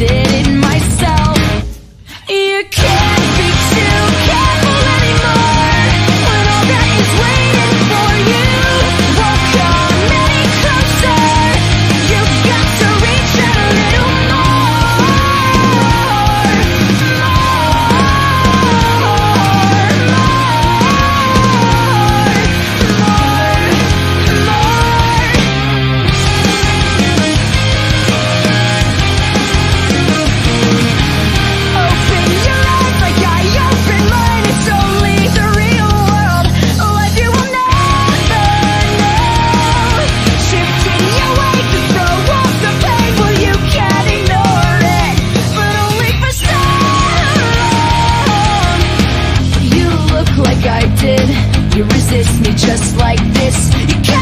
didn't I did You resist me just like this.